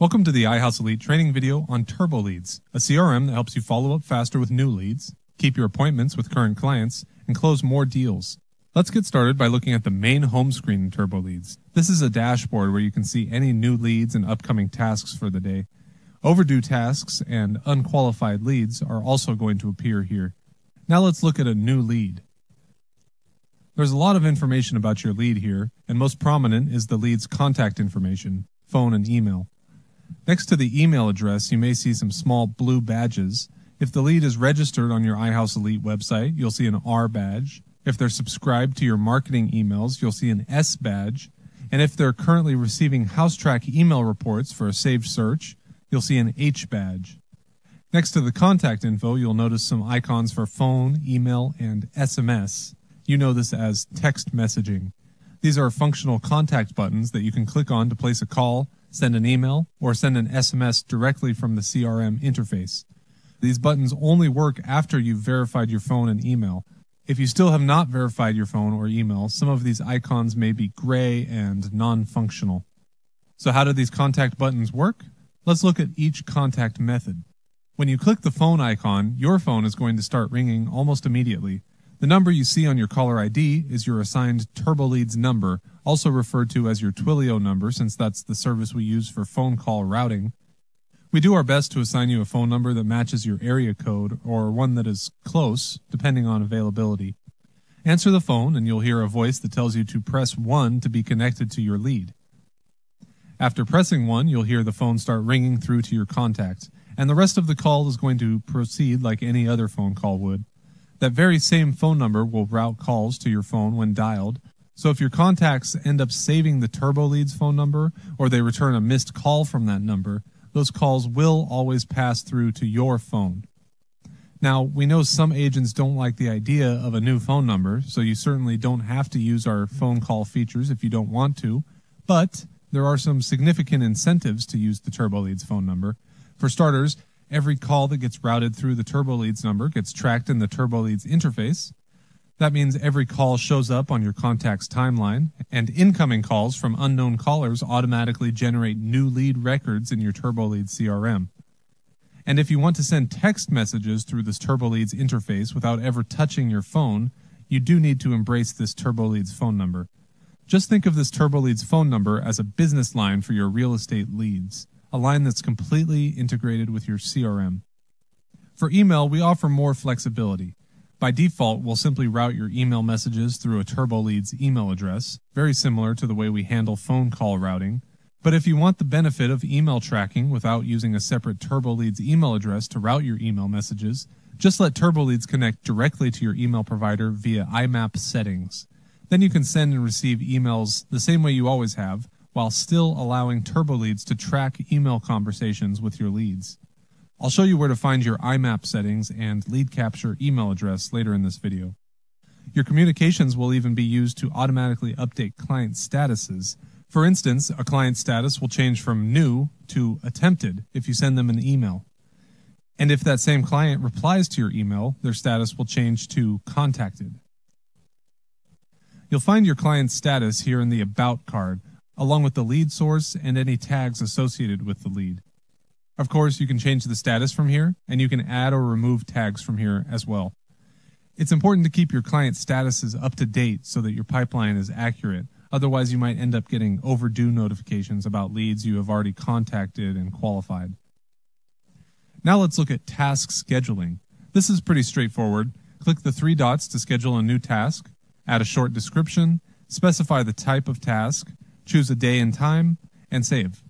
Welcome to the iHouse Elite training video on Turbo Leads, a CRM that helps you follow up faster with new leads, keep your appointments with current clients, and close more deals. Let's get started by looking at the main home screen in Turbo Leads. This is a dashboard where you can see any new leads and upcoming tasks for the day. Overdue tasks and unqualified leads are also going to appear here. Now let's look at a new lead. There's a lot of information about your lead here, and most prominent is the lead's contact information, phone and email. Next to the email address, you may see some small blue badges. If the lead is registered on your iHouse Elite website, you'll see an R badge. If they're subscribed to your marketing emails, you'll see an S badge. And if they're currently receiving HouseTrack email reports for a saved search, you'll see an H badge. Next to the contact info, you'll notice some icons for phone, email, and SMS. You know this as text messaging. These are functional contact buttons that you can click on to place a call, send an email, or send an SMS directly from the CRM interface. These buttons only work after you've verified your phone and email. If you still have not verified your phone or email, some of these icons may be gray and non-functional. So how do these contact buttons work? Let's look at each contact method. When you click the phone icon, your phone is going to start ringing almost immediately. The number you see on your caller ID is your assigned TurboLeads number, also referred to as your Twilio number since that's the service we use for phone call routing. We do our best to assign you a phone number that matches your area code or one that is close, depending on availability. Answer the phone and you'll hear a voice that tells you to press 1 to be connected to your lead. After pressing 1, you'll hear the phone start ringing through to your contact, and the rest of the call is going to proceed like any other phone call would. That very same phone number will route calls to your phone when dialed. So if your contacts end up saving the Turbo Leads phone number or they return a missed call from that number, those calls will always pass through to your phone. Now, we know some agents don't like the idea of a new phone number, so you certainly don't have to use our phone call features if you don't want to, but there are some significant incentives to use the Turbo Leads phone number. For starters, Every call that gets routed through the TurboLeads number gets tracked in the TurboLeads interface. That means every call shows up on your contact's timeline, and incoming calls from unknown callers automatically generate new lead records in your TurboLeads CRM. And if you want to send text messages through this TurboLeads interface without ever touching your phone, you do need to embrace this TurboLeads phone number. Just think of this TurboLeads phone number as a business line for your real estate leads a line that's completely integrated with your CRM. For email, we offer more flexibility. By default, we'll simply route your email messages through a TurboLeads email address, very similar to the way we handle phone call routing. But if you want the benefit of email tracking without using a separate TurboLeads email address to route your email messages, just let TurboLeads connect directly to your email provider via IMAP settings. Then you can send and receive emails the same way you always have, while still allowing TurboLeads to track email conversations with your leads. I'll show you where to find your IMAP settings and lead capture email address later in this video. Your communications will even be used to automatically update client statuses. For instance, a client status will change from new to attempted if you send them an email. And if that same client replies to your email, their status will change to contacted. You'll find your client's status here in the About card, along with the lead source and any tags associated with the lead. Of course, you can change the status from here, and you can add or remove tags from here as well. It's important to keep your client statuses up to date so that your pipeline is accurate. Otherwise, you might end up getting overdue notifications about leads you have already contacted and qualified. Now let's look at task scheduling. This is pretty straightforward. Click the three dots to schedule a new task, add a short description, specify the type of task, choose a day and time, and save.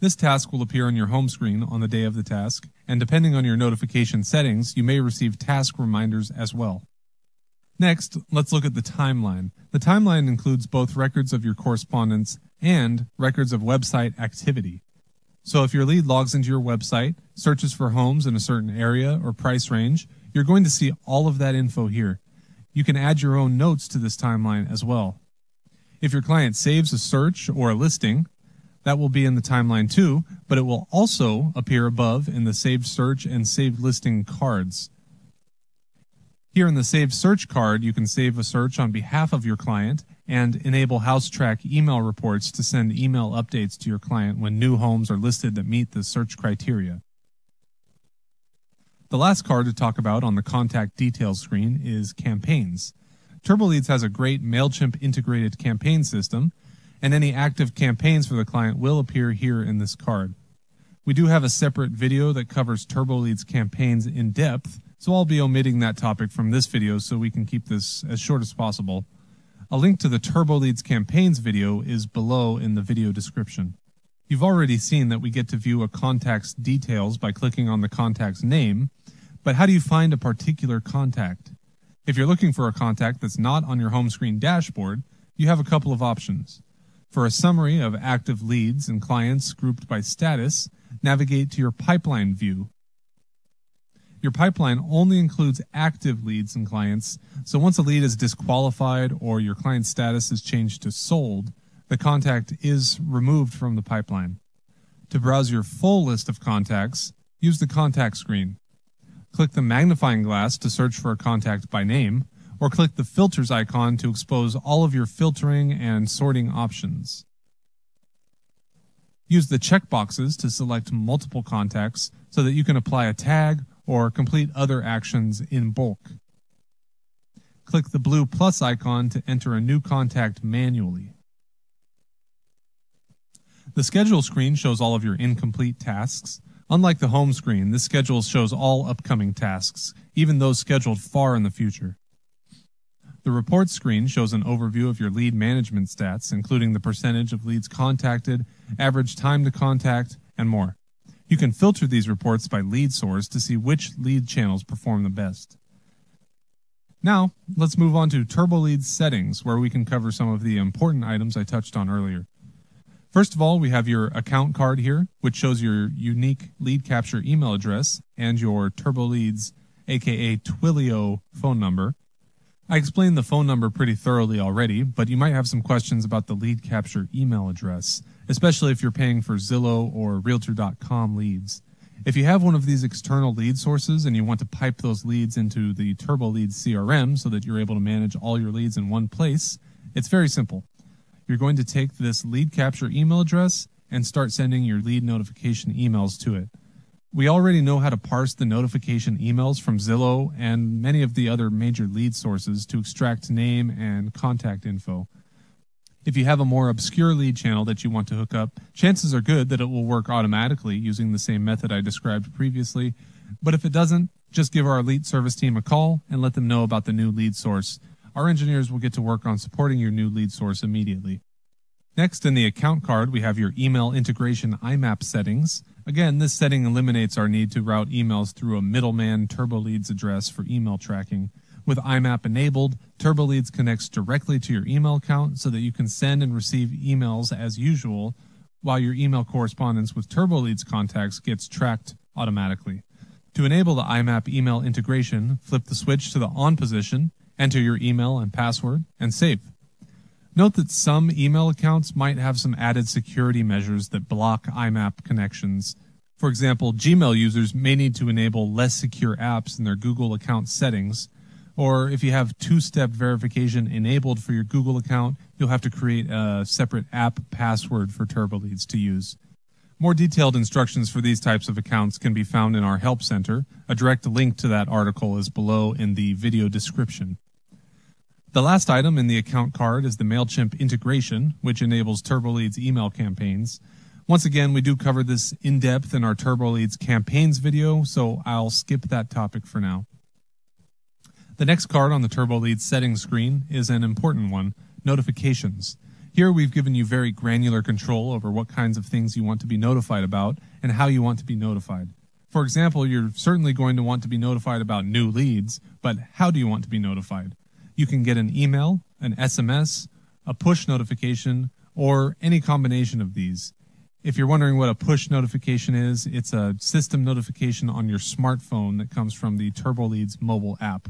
This task will appear on your home screen on the day of the task, and depending on your notification settings, you may receive task reminders as well. Next, let's look at the timeline. The timeline includes both records of your correspondence and records of website activity. So if your lead logs into your website, searches for homes in a certain area or price range, you're going to see all of that info here. You can add your own notes to this timeline as well. If your client saves a search or a listing, that will be in the timeline too, but it will also appear above in the saved search and saved listing cards. Here in the Save Search card, you can save a search on behalf of your client and enable HouseTrack email reports to send email updates to your client when new homes are listed that meet the search criteria. The last card to talk about on the contact details screen is campaigns. TurboLeads has a great MailChimp integrated campaign system, and any active campaigns for the client will appear here in this card. We do have a separate video that covers TurboLeads campaigns in depth, so I'll be omitting that topic from this video so we can keep this as short as possible. A link to the TurboLeads campaigns video is below in the video description. You've already seen that we get to view a contact's details by clicking on the contact's name, but how do you find a particular contact? If you're looking for a contact that's not on your home screen dashboard, you have a couple of options. For a summary of active leads and clients grouped by status, navigate to your pipeline view your pipeline only includes active leads and clients. So once a lead is disqualified or your client status is changed to sold, the contact is removed from the pipeline. To browse your full list of contacts, use the contact screen. Click the magnifying glass to search for a contact by name, or click the filters icon to expose all of your filtering and sorting options. Use the checkboxes to select multiple contacts so that you can apply a tag or complete other actions in bulk. Click the blue plus icon to enter a new contact manually. The schedule screen shows all of your incomplete tasks. Unlike the home screen, this schedule shows all upcoming tasks, even those scheduled far in the future. The report screen shows an overview of your lead management stats, including the percentage of leads contacted, average time to contact, and more. You can filter these reports by lead source to see which lead channels perform the best. Now, let's move on to TurboLeads settings, where we can cover some of the important items I touched on earlier. First of all, we have your account card here, which shows your unique lead capture email address and your TurboLeads, aka Twilio phone number. I explained the phone number pretty thoroughly already, but you might have some questions about the lead capture email address, especially if you're paying for Zillow or Realtor.com leads. If you have one of these external lead sources and you want to pipe those leads into the TurboLeads CRM so that you're able to manage all your leads in one place, it's very simple. You're going to take this lead capture email address and start sending your lead notification emails to it. We already know how to parse the notification emails from Zillow and many of the other major lead sources to extract name and contact info. If you have a more obscure lead channel that you want to hook up, chances are good that it will work automatically using the same method I described previously. But if it doesn't, just give our elite service team a call and let them know about the new lead source. Our engineers will get to work on supporting your new lead source immediately. Next, in the account card, we have your email integration IMAP settings. Again, this setting eliminates our need to route emails through a middleman TurboLeads address for email tracking. With IMAP enabled, TurboLeads connects directly to your email account so that you can send and receive emails as usual, while your email correspondence with TurboLeads contacts gets tracked automatically. To enable the IMAP email integration, flip the switch to the on position, enter your email and password, and save. Note that some email accounts might have some added security measures that block IMAP connections. For example, Gmail users may need to enable less secure apps in their Google account settings, or if you have two-step verification enabled for your Google account, you'll have to create a separate app password for TurboLeads to use. More detailed instructions for these types of accounts can be found in our Help Center. A direct link to that article is below in the video description. The last item in the account card is the MailChimp integration, which enables TurboLeads email campaigns. Once again, we do cover this in depth in our TurboLeads campaigns video, so I'll skip that topic for now. The next card on the TurboLeads settings screen is an important one, notifications. Here we've given you very granular control over what kinds of things you want to be notified about and how you want to be notified. For example, you're certainly going to want to be notified about new leads, but how do you want to be notified? You can get an email, an SMS, a push notification, or any combination of these. If you're wondering what a push notification is, it's a system notification on your smartphone that comes from the TurboLeads mobile app.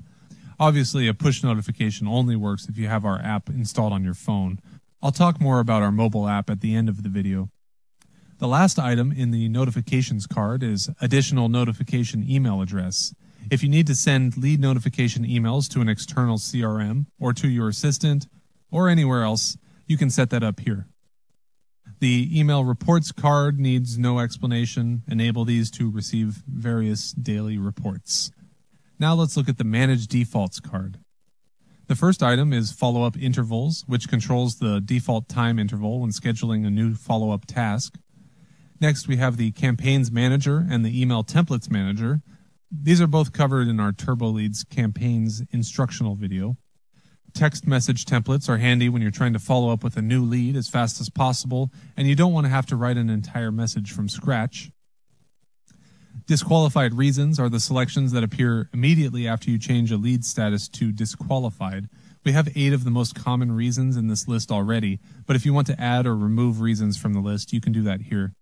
Obviously, a push notification only works if you have our app installed on your phone. I'll talk more about our mobile app at the end of the video. The last item in the notifications card is additional notification email address. If you need to send lead notification emails to an external CRM or to your assistant or anywhere else, you can set that up here. The email reports card needs no explanation. Enable these to receive various daily reports. Now let's look at the Manage Defaults card. The first item is follow up intervals, which controls the default time interval when scheduling a new follow up task. Next, we have the Campaigns Manager and the Email Templates Manager. These are both covered in our TurboLeads campaigns instructional video. Text message templates are handy when you're trying to follow up with a new lead as fast as possible and you don't want to have to write an entire message from scratch. Disqualified reasons are the selections that appear immediately after you change a lead status to disqualified. We have eight of the most common reasons in this list already, but if you want to add or remove reasons from the list, you can do that here.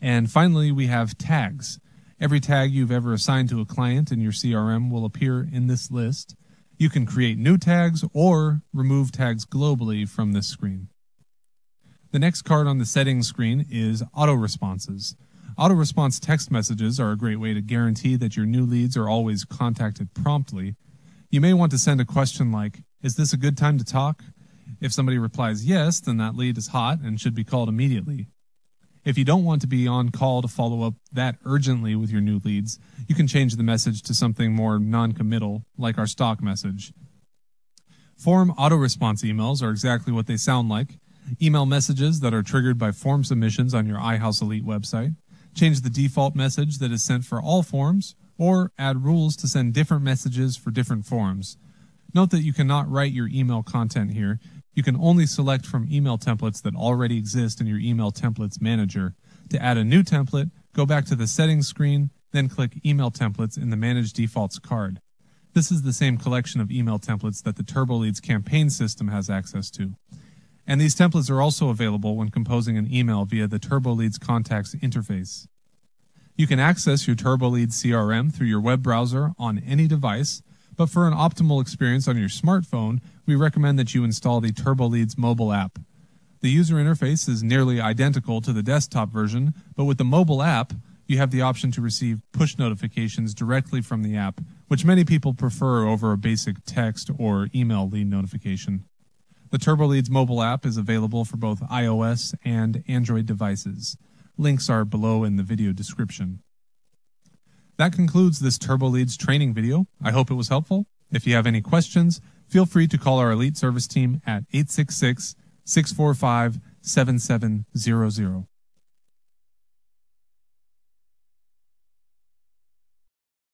And finally, we have tags. Every tag you've ever assigned to a client in your CRM will appear in this list. You can create new tags or remove tags globally from this screen. The next card on the settings screen is auto responses. Auto response text messages are a great way to guarantee that your new leads are always contacted promptly. You may want to send a question like, Is this a good time to talk? If somebody replies yes, then that lead is hot and should be called immediately. If you don't want to be on call to follow up that urgently with your new leads, you can change the message to something more non committal, like our stock message. Form auto response emails are exactly what they sound like email messages that are triggered by form submissions on your iHouse Elite website, change the default message that is sent for all forms, or add rules to send different messages for different forms. Note that you cannot write your email content here. You can only select from email templates that already exist in your email templates manager. To add a new template, go back to the settings screen, then click email templates in the manage defaults card. This is the same collection of email templates that the TurboLeads campaign system has access to. And these templates are also available when composing an email via the TurboLeads contacts interface. You can access your TurboLeads CRM through your web browser on any device, but for an optimal experience on your smartphone, we recommend that you install the TurboLeads mobile app. The user interface is nearly identical to the desktop version, but with the mobile app, you have the option to receive push notifications directly from the app, which many people prefer over a basic text or email lead notification. The TurboLeads mobile app is available for both iOS and Android devices. Links are below in the video description. That concludes this TurboLeads training video. I hope it was helpful. If you have any questions, feel free to call our elite service team at 866 645 7700.